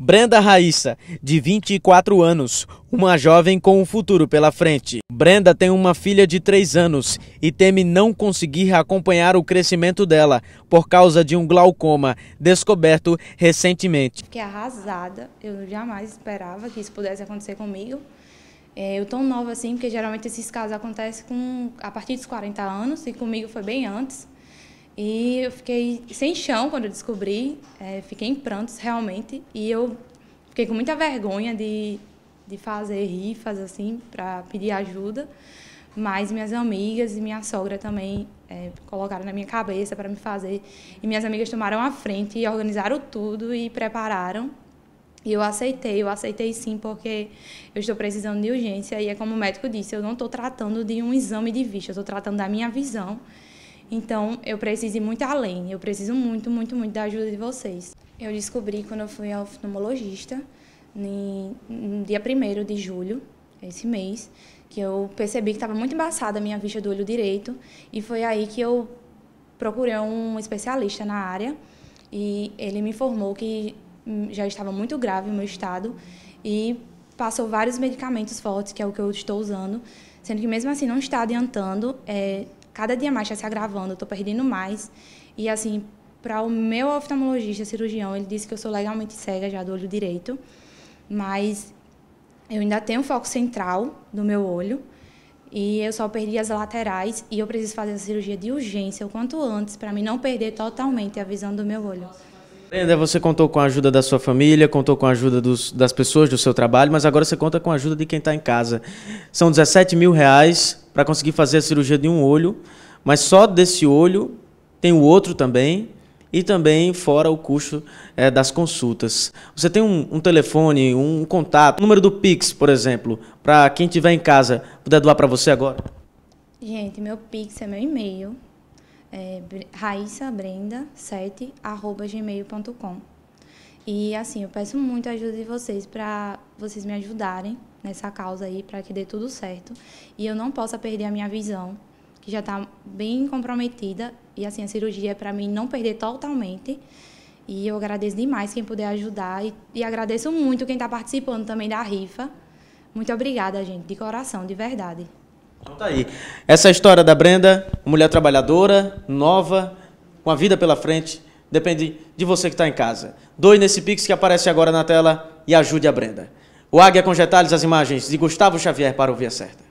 Brenda Raíssa, de 24 anos, uma jovem com um futuro pela frente. Brenda tem uma filha de 3 anos e teme não conseguir acompanhar o crescimento dela por causa de um glaucoma descoberto recentemente. Fiquei arrasada, eu jamais esperava que isso pudesse acontecer comigo. É, eu tão nova assim, porque geralmente esses casos acontecem com, a partir dos 40 anos e comigo foi bem antes. E eu fiquei sem chão quando eu descobri, é, fiquei em prantos realmente. E eu fiquei com muita vergonha de, de fazer rifas assim para pedir ajuda. Mas minhas amigas e minha sogra também é, colocaram na minha cabeça para me fazer. E minhas amigas tomaram a frente e organizaram tudo e prepararam. E eu aceitei, eu aceitei sim, porque eu estou precisando de urgência. E é como o médico disse, eu não estou tratando de um exame de vista, eu estou tratando da minha visão. Então, eu preciso ir muito além. Eu preciso muito, muito, muito da ajuda de vocês. Eu descobri quando eu fui ao oftalmologista, no dia 1 de julho, esse mês, que eu percebi que estava muito embaçada a minha vista do olho direito. E foi aí que eu procurei um especialista na área. E ele me informou que já estava muito grave o meu estado e passou vários medicamentos fortes, que é o que eu estou usando, sendo que mesmo assim não está adiantando. É, cada dia mais está se agravando, eu estou perdendo mais. E assim, para o meu oftalmologista cirurgião, ele disse que eu sou legalmente cega já do olho direito, mas eu ainda tenho foco central no meu olho e eu só perdi as laterais e eu preciso fazer a cirurgia de urgência o quanto antes para mim não perder totalmente a visão do meu olho. Brenda, você contou com a ajuda da sua família, contou com a ajuda dos, das pessoas do seu trabalho, mas agora você conta com a ajuda de quem está em casa. São 17 mil reais para conseguir fazer a cirurgia de um olho, mas só desse olho tem o outro também e também fora o custo é, das consultas. Você tem um, um, telefone, um contato, número do Pix, por exemplo, para quem estiver em casa puder doar para você agora? Gente, meu Pix é meu e-mail, é raissabrenda7@gmail.com. E assim, eu peço muito a ajuda de vocês para vocês me ajudarem nessa causa aí para que dê tudo certo e eu não possa perder a minha visão, que já está bem comprometida e assim a cirurgia é para mim não perder totalmente. E eu agradeço demais quem puder ajudar e, e agradeço muito quem está participando também da rifa. Muito obrigada, gente, de coração, de verdade. Então tá aí. Essa é a história da Brenda, mulher trabalhadora, nova, com a vida pela frente Depende de você que está em casa. Doe nesse Pix que aparece agora na tela e ajude a Brenda. O Águia com detalhes as imagens de Gustavo Xavier para o Via Certa.